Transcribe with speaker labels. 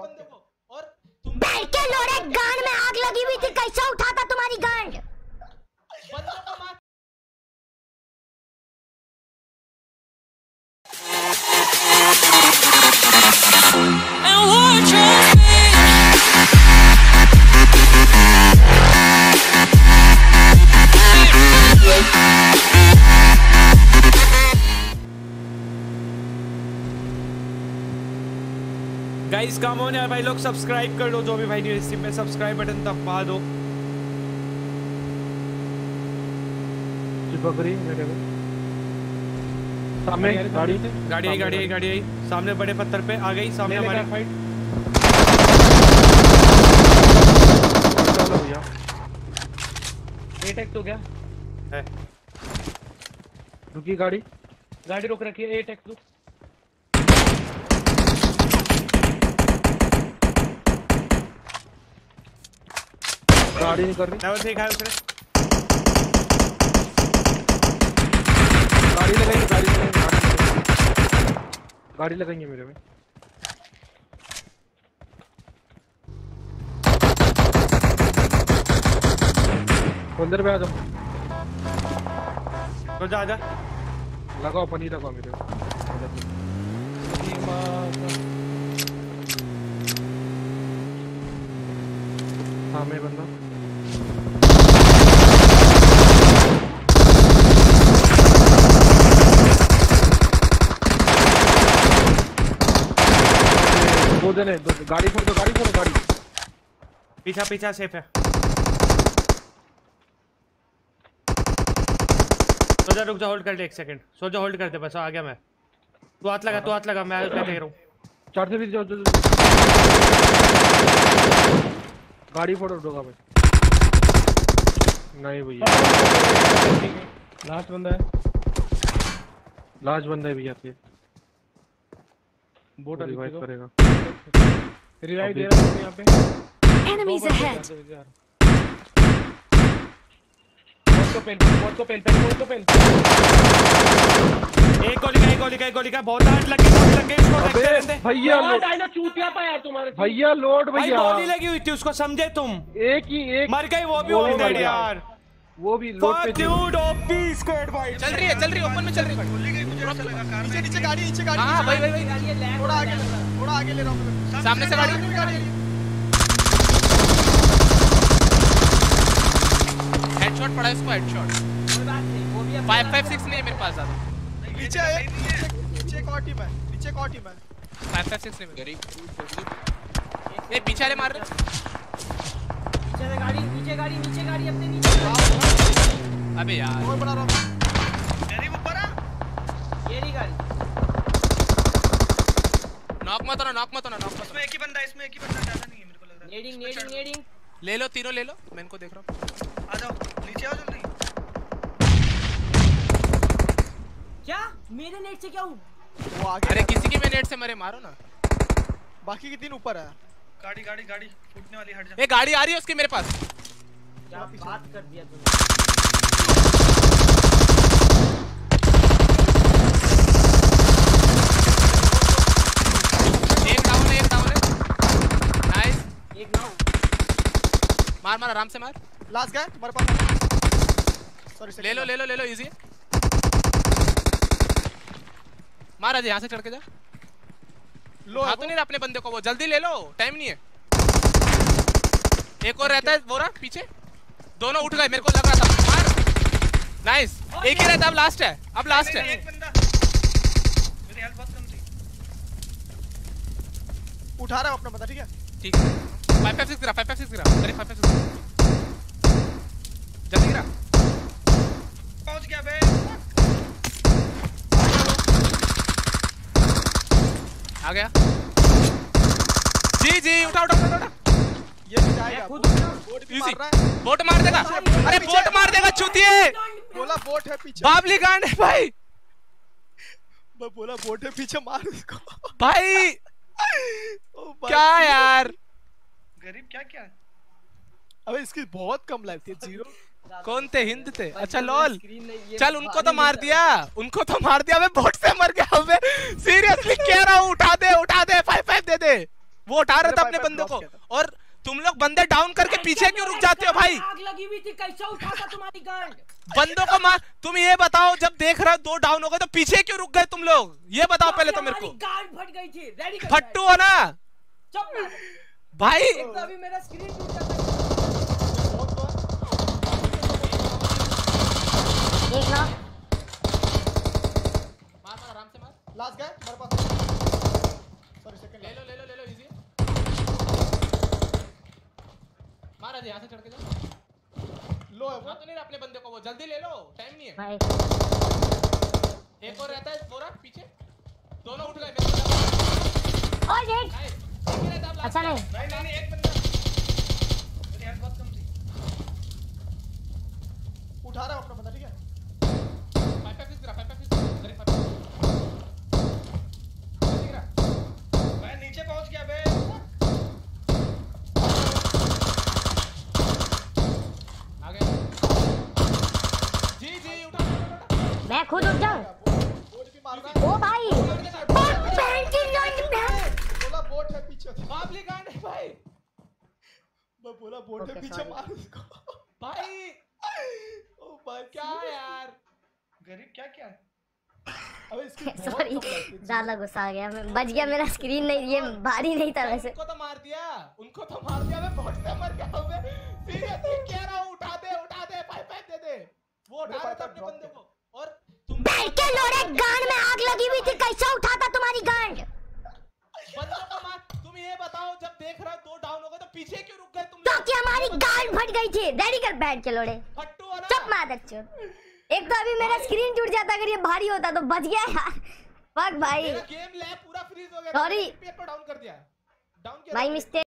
Speaker 1: और
Speaker 2: बैठ के लोड़े गान में आग लगी हुई थी
Speaker 3: गाइस काम ऑन यार भाई लोग सब्सक्राइब कर लो जो भी भाई न्यू स्ट्रीम पे सब्सक्राइब बटन दबा दो।
Speaker 4: सामने गाड़ी।
Speaker 3: गाड़ी आई गाड़ी आई गाड़ी। आई। सामने बड़े पत्थर पे आ गई सामने हमारे
Speaker 4: फाइट
Speaker 5: एट गया।
Speaker 3: है।
Speaker 4: रुकी गाड़ी।
Speaker 5: गाड़ी रोक रखी है एट एक्स
Speaker 4: गाड़ी नहीं कर रही।
Speaker 3: लेवल से खाया उसने
Speaker 4: गाड़ी लगाएँगे गाड़ी लगाएँगे गाड़ी लगाएँगे। मेरे में। अंदर पे आ जाओ।
Speaker 3: तो जा जा।
Speaker 4: लगाओ पनीर लगाओ मेरे को सामने बंदा। दो जने दो गाड़ी फोड़ दो गाड़ी फोड़ो गाड़ी।
Speaker 3: पीछा पीछा सेफ़ है। सोचा रुक जा होल्ड कर ले एक सेकंड सोचा होल्ड कर दे बस आ गया मैं। तू हाथ लगा तू हाथ लगा मैं मैं देख रहा हूँ।
Speaker 4: चार से भी। गाड़ी फोड़ो डोगा भाई नहीं भैया।
Speaker 5: लास्ट बंदा है।
Speaker 4: लास्ट बंदा है भैया फिर।
Speaker 5: बोट
Speaker 4: रिवाइव करेगा।
Speaker 5: रिवाइव दे रहा है यहाँ पे।
Speaker 2: एनिमीज अहेड
Speaker 5: बहुत को पेल बहुत को पेल बहुत को पेल
Speaker 3: एक गोली एक गोली का बहुत हार्ड लगी गोली लग गई इसको देखते रहते।
Speaker 4: भैया
Speaker 5: चूतिया पाया तुम्हारे
Speaker 4: भैया लोड भैया।
Speaker 3: गोली लगी हुई थी उसको समझे तुम।
Speaker 4: एक ही एक
Speaker 3: मर गई वो भी
Speaker 4: वो भी
Speaker 3: ऑन
Speaker 4: मर
Speaker 3: यार।
Speaker 4: वो भी लोड पे थी।
Speaker 3: ड्यूड ओपी स्क्वाड भाई।
Speaker 6: चल रही है चल रही है ओपन में चल रही है।
Speaker 1: नीचे नीचे गाड़ी नीचे गाड़ी
Speaker 6: हाँ भाई भाई भाई।
Speaker 1: थोड़ा आगे थोड़ा आगे ले रहा हूँ। मैं।
Speaker 6: सामने से गाड़ी। हेडशॉट पड़ा इसको हेडशॉट फाइव फाइव सिक्स नहीं है मेरे पास ज़्यादा।
Speaker 1: नीचे है। नीचे एक और टीम है। नीचे एक और टीम है।
Speaker 6: फाइव फाइव सिक्स नहीं है ये पीछे वाले मार रहे
Speaker 7: गाड़ी नीचे गाड़ी नीचे गाड़ी अपने नीचे
Speaker 6: अबे यार।
Speaker 1: और बना रहा। हूँ मेरी ऊपर है।
Speaker 7: ये रही गाड़ी।
Speaker 6: नॉक मत होना नॉक मत होना नॉक मत
Speaker 1: इसमें एक ही बंदा इसमें एक ही बंदा ज़्यादा नहीं है मेरे को लग रहा है।
Speaker 7: नेडिंग नेडिंग नेडिंग
Speaker 6: ले लो तीनों ले लो। मैं इनको देख रहा हूँ।
Speaker 1: आ जाओ नीचे आओ जल्दी।
Speaker 7: क्या? मेरे नेट से क्या हूँ
Speaker 1: वो आगे
Speaker 6: अरे किसी के में नेट से मरे मारो ना।
Speaker 1: बाकी की तीन ऊपर है। गाड़ी गाड़ी गाड़ी फूटने वाली हट जा।
Speaker 6: ये गाड़ी आ रही है उसकी मेरे पास।
Speaker 7: क्या बात कर दिया तुमने
Speaker 6: एक डाउन है एक डाउन है। नाइस
Speaker 7: एक नाउ
Speaker 6: मार मार आराम से मार।
Speaker 1: लास्ट गया तुम्हारे पास। सॉरी
Speaker 6: ले लो ले लो ले लो इजी अजय यहाँ से चढ़ के जा।
Speaker 1: लो
Speaker 6: तो नहीं अपने बंदे को वो। जल्दी ले लो टाइम नहीं है। एक और रहता है वो रहा पीछे। दोनों उठ गए मेरे को लग रहा था। मार। नाइस एक ही रहता है अब लास्ट है। अब लास्ट है।
Speaker 1: उठा रहा हूँ अपना बंदा ठीक है?
Speaker 6: ठीक। है फाइव फाइव सिक्स गिरा फाइव फाइव सिक्स गिरा। अरे फाइव फाइव सिक्स जल्दी गिरा।
Speaker 1: पहुँच गया बे।
Speaker 6: आ गया। जी जी उठा उठा उठा उठा।
Speaker 1: ये भी जाएगा।
Speaker 7: खुद
Speaker 1: बोट भी मार रहा है।
Speaker 6: बोट मार देगा। अरे बोट मार देगा चूतिए।
Speaker 1: बोला बोट है पीछे।
Speaker 6: बाबली गांड है भाई।
Speaker 1: मैं बोला बोट है पीछे मार उसको।
Speaker 6: भाई।
Speaker 1: भाई,
Speaker 6: क्या यार।
Speaker 1: गरीब क्या क्या अबे इसकी बहुत कम लाइफ थी ज़ीरो।
Speaker 6: कौन थे? हिंद थे। अच्छा लॉल। चल उनको तो मार दिया। उनको तो मार दिया। मैं बोट से मर गया। मैं सीरियसली कह रहा हूँ उठा दे उठा दे फाइव फाइव दे दे। वो उठा रहा था अपने बंदे को। और तुम लोग बंदे डाउन करके पीछे क्यों रुक जाते हो भाई?
Speaker 7: आग लगी हुई थी कैसे उठाता तुम्हारी गांड?
Speaker 6: बंदों को मार। तुम ये बताओ जब देख रहे हो दो डाउन हो गए तो पीछे क्यों रुक गए तुम लोग? ये बताओ पहले तो मेरे को।
Speaker 7: गांड फट गई थी रेडी कर
Speaker 6: फट्टू हो ना?
Speaker 7: चुप ना
Speaker 6: भाई।
Speaker 7: एक तो अभी मेरा स्क्रीन टूट जाता
Speaker 2: देख लो
Speaker 6: मार मार आराम से मार
Speaker 8: लास्ट गए मेरे पास सॉरी सेकंड
Speaker 6: ले लो ले लो ले लो इजी मार आज यहाँ से चढ़ के जा।
Speaker 8: लो है
Speaker 6: तो नहीं अपने बंदे को वो जल्दी ले लो टाइम नहीं है। एक और रहता है बोरा पीछे। दोनों उठ गए।
Speaker 2: और
Speaker 6: एक
Speaker 2: अच्छा नहीं
Speaker 1: नहीं। नहीं नहीं एक बंदा। मेरी हेल्थ बहुत कम थी।
Speaker 8: उठा रहा हूँ अपना बंदा ठीक है
Speaker 6: Five, five, six गिरा, five, five, six गिरा, five, five, six. जल्दी गिरा।
Speaker 1: मैं नीचे पहुँच गया बे
Speaker 6: आ गए। जी जी उठा उठा, उठा, उठा।
Speaker 2: मैं खुद उठ जाऊँ। ओ भाई।
Speaker 8: बोला बोट है पीछे मार
Speaker 6: भाई
Speaker 8: ओ भाई
Speaker 6: क्या यार
Speaker 1: गरीब क्या क्या
Speaker 2: सॉरी। ज़्यादा गुस्सा आ गया। बच गया, मेरा स्क्रीन नहीं, ये भारी नहीं था वैसे।
Speaker 6: उनको तो मार दिया, उनको तो मार दिया, मैं बहुत से मर गया मैं। सीरियसली कह रहा हूँ, उठा दे उठा दे दे दे। वो उठा रहा था अपने बंदे को।
Speaker 2: गांड फट गई थी। रेडी कर बैठ के लोड़े। चुप मादर एक तो अभी मेरा स्क्रीन टूट जाता अगर ये भारी होता तो बच गया यार। फक भाई।
Speaker 6: मेरा गेम लैग पूरा फ्रीज हो गया।
Speaker 2: सॉरी
Speaker 6: पेपर डाउन कर दिया। डाउन किया
Speaker 2: भाई मिस्टेक